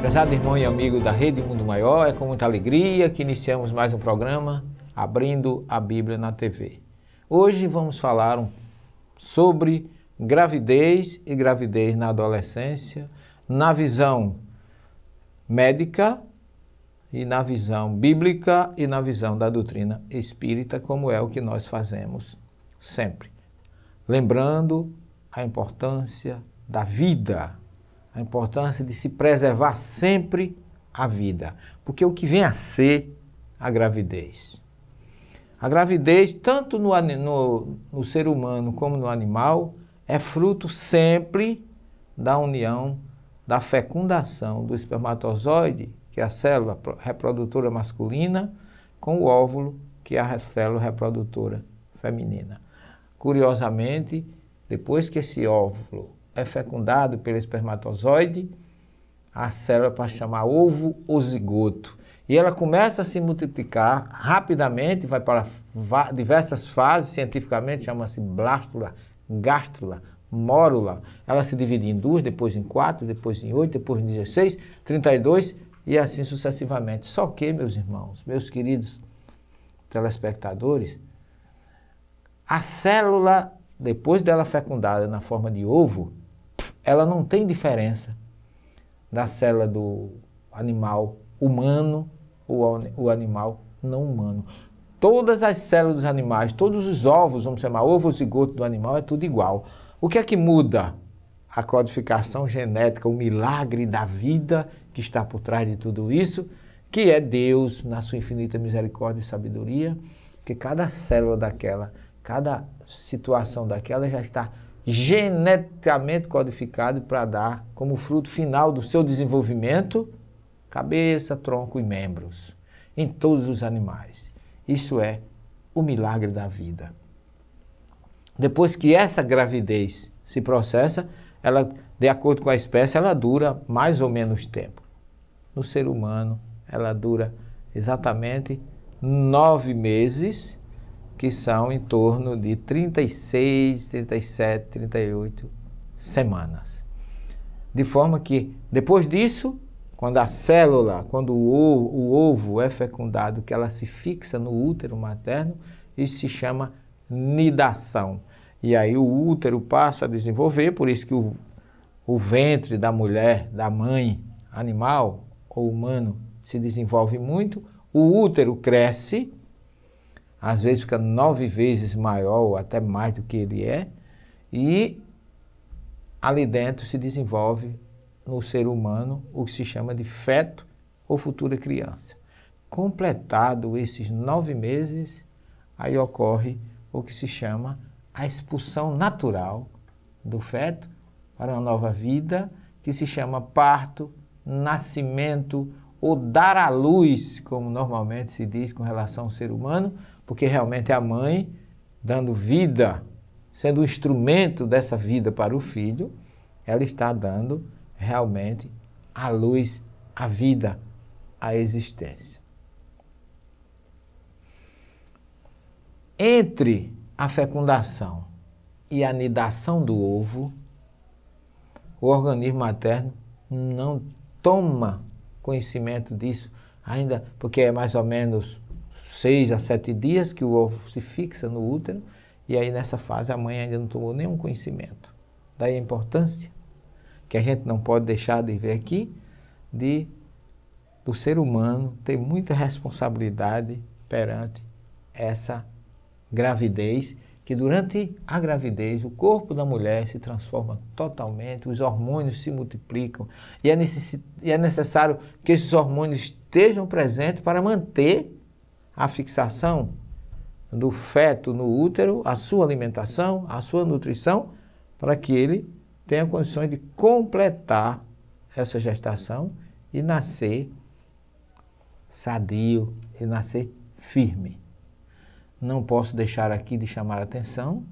Prezado irmão e amigo da Rede Mundo Maior, é com muita alegria que iniciamos mais um programa Abrindo a Bíblia na TV. Hoje vamos falar sobre gravidez e gravidez na adolescência, na visão médica e na visão bíblica e na visão da doutrina espírita, como é o que nós fazemos sempre. Lembrando a importância da vida, a importância de se preservar sempre a vida, porque o que vem a ser a gravidez. A gravidez, tanto no, no, no ser humano como no animal, é fruto sempre da união, da fecundação do espermatozoide, que é a célula reprodutora masculina, com o óvulo, que é a célula reprodutora feminina. Curiosamente, depois que esse óvulo é fecundado pelo espermatozoide, a célula passa a chamar ovo ou zigoto. E ela começa a se multiplicar rapidamente, vai para diversas fases, cientificamente chama-se blástula, gástrula, mórula. Ela se divide em duas, depois em quatro, depois em oito, depois em 16, 32 e assim sucessivamente. Só que, meus irmãos, meus queridos telespectadores, a célula, depois dela fecundada na forma de ovo, ela não tem diferença da célula do animal humano ou o animal não humano. Todas as células dos animais, todos os ovos, vamos chamar ovo zigoto do animal, é tudo igual. O que é que muda? A codificação genética, o milagre da vida que está por trás de tudo isso, que é Deus, na sua infinita misericórdia e sabedoria, que cada célula daquela, cada situação daquela já está geneticamente codificado para dar como fruto final do seu desenvolvimento cabeça, tronco e membros em todos os animais. Isso é o milagre da vida. Depois que essa gravidez se processa, ela, de acordo com a espécie, ela dura mais ou menos tempo. No ser humano, ela dura exatamente nove meses, que são em torno de 36, 37, 38 semanas. De forma que, depois disso, quando a célula, quando o ovo, o ovo é fecundado, que ela se fixa no útero materno, isso se chama nidação. E aí o útero passa a desenvolver, por isso que o, o ventre da mulher, da mãe animal ou humano, se desenvolve muito, o útero cresce, às vezes fica nove vezes maior ou até mais do que ele é, e ali dentro se desenvolve no ser humano o que se chama de feto ou futura criança. Completado esses nove meses, aí ocorre o que se chama a expulsão natural do feto para uma nova vida, que se chama parto, nascimento ou dar à luz, como normalmente se diz com relação ao ser humano, porque realmente é a mãe dando vida, sendo o instrumento dessa vida para o filho, ela está dando realmente a luz, a vida, a existência. Entre a fecundação e a nidação do ovo, o organismo materno não toma conhecimento disso ainda, porque é mais ou menos seis a sete dias que o ovo se fixa no útero, e aí nessa fase a mãe ainda não tomou nenhum conhecimento. Daí a importância que a gente não pode deixar de ver aqui, de do ser humano ter muita responsabilidade perante essa gravidez, que durante a gravidez o corpo da mulher se transforma totalmente, os hormônios se multiplicam e é, e é necessário que esses hormônios estejam presentes para manter a fixação do feto no útero, a sua alimentação, a sua nutrição, para que ele tenha condições de completar essa gestação e nascer sadio e nascer firme. Não posso deixar aqui de chamar a atenção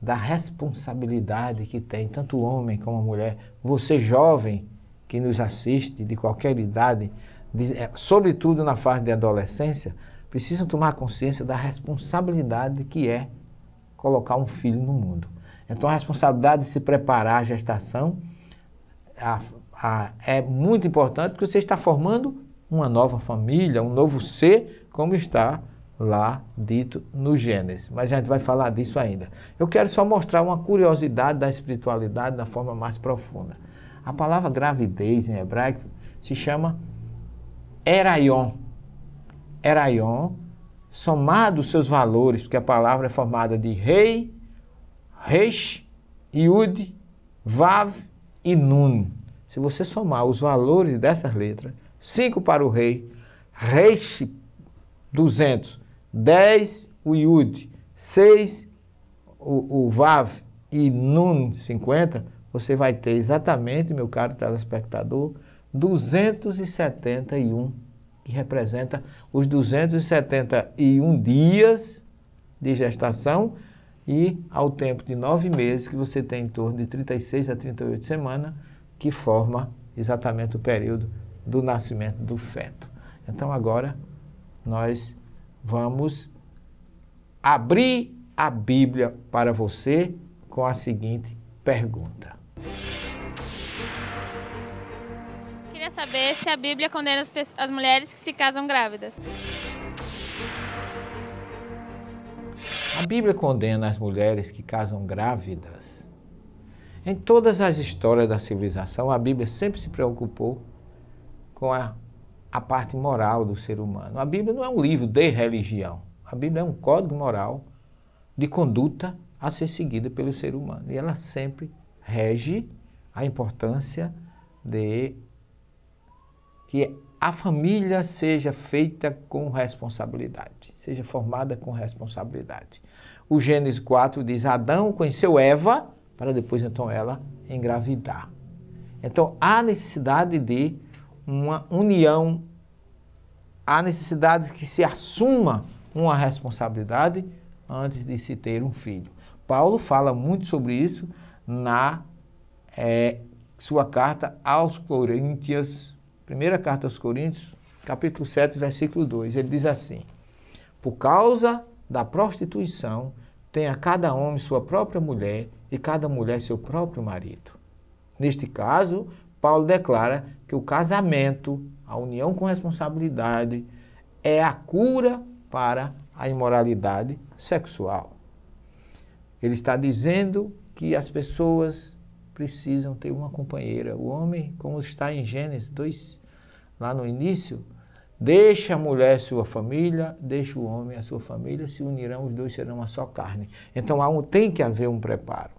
da responsabilidade que tem tanto o homem como a mulher. Você jovem que nos assiste de qualquer idade, é, sobretudo na fase de adolescência, precisam tomar consciência da responsabilidade que é colocar um filho no mundo. Então a responsabilidade de se preparar à gestação a, a, é muito importante porque você está formando uma nova família, um novo ser, como está lá dito no Gênesis. Mas a gente vai falar disso ainda. Eu quero só mostrar uma curiosidade da espiritualidade da forma mais profunda. A palavra gravidez em hebraico se chama eraion. Eraion, somado seus valores, porque a palavra é formada de rei, resh, yud, vav e nun. Se você somar os valores dessas letras, 5 para o rei, resh 200, 10 o Yud, 6 o, o Vav e Nun 50, você vai ter exatamente, meu caro telespectador, 271, que representa os 271 dias de gestação e ao tempo de nove meses, que você tem em torno de 36 a 38 semanas, que forma exatamente o período do nascimento do feto. Então agora nós vamos abrir a Bíblia para você com a seguinte pergunta. Queria saber se a Bíblia condena as, as mulheres que se casam grávidas. A Bíblia condena as mulheres que casam grávidas. Em todas as histórias da civilização, a Bíblia sempre se preocupou com a a parte moral do ser humano. A Bíblia não é um livro de religião. A Bíblia é um código moral de conduta a ser seguida pelo ser humano. E ela sempre rege a importância de que a família seja feita com responsabilidade, seja formada com responsabilidade. O Gênesis 4 diz: Adão conheceu Eva para depois então ela engravidar. Então há necessidade de uma união, há necessidade que se assuma uma responsabilidade antes de se ter um filho. Paulo fala muito sobre isso na é, sua carta aos Coríntios, primeira carta aos Coríntios, capítulo 7, versículo 2. Ele diz assim: Por causa da prostituição, tenha cada homem sua própria mulher e cada mulher seu próprio marido. Neste caso, Paulo declara que o casamento, a união com responsabilidade, é a cura para a imoralidade sexual. Ele está dizendo que as pessoas precisam ter uma companheira. O homem, como está em Gênesis 2, lá no início, deixa a mulher sua família, deixa o homem a sua família, se unirão, os dois serão uma só carne. Então há um, tem que haver um preparo.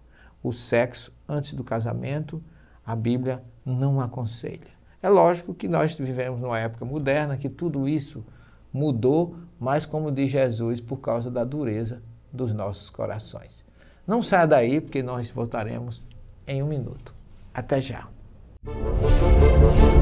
O sexo antes do casamento, a Bíblia não aconselha. É lógico que nós vivemos numa época moderna que tudo isso mudou, mas como diz Jesus, por causa da dureza dos nossos corações. Não saia daí, porque nós voltaremos em um minuto. Até já. Música